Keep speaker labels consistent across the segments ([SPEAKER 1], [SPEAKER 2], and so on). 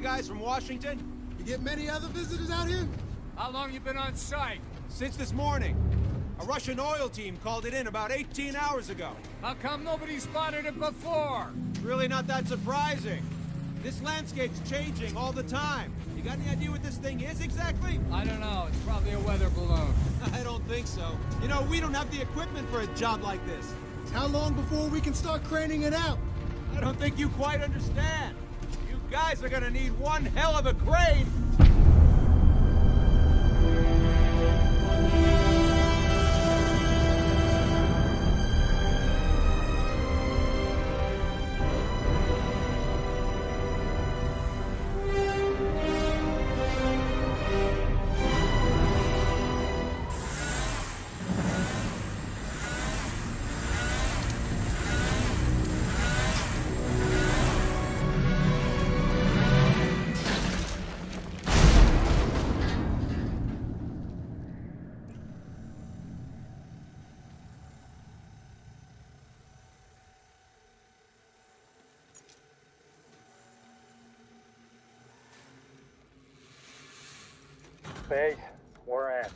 [SPEAKER 1] guys from Washington?
[SPEAKER 2] You get many other visitors out here?
[SPEAKER 3] How long you been on site?
[SPEAKER 1] Since this morning. A Russian oil team called it in about 18 hours ago.
[SPEAKER 3] How come nobody spotted it before?
[SPEAKER 1] Really not that surprising. This landscape's changing all the time. You got any idea what this thing is exactly?
[SPEAKER 3] I don't know. It's probably a weather balloon.
[SPEAKER 1] I don't think so. You know, we don't have the equipment for a job like this.
[SPEAKER 2] How long before we can start craning it out?
[SPEAKER 1] I don't think you quite understand. Guys are gonna need one hell of a crane
[SPEAKER 4] We're in.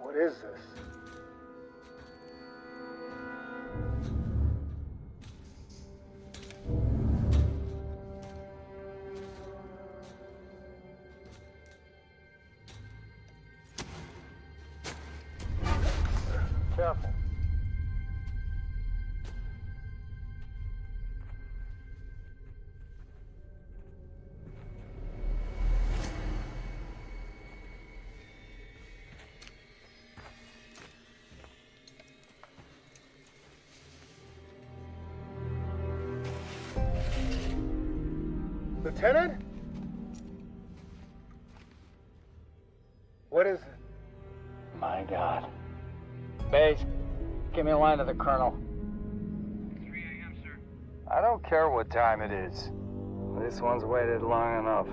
[SPEAKER 4] What is this? Careful. Lieutenant? What is it?
[SPEAKER 5] My God. Base, give me a line to the colonel.
[SPEAKER 4] 3 a.m., sir.
[SPEAKER 5] I don't care what time it is. This one's waited long enough.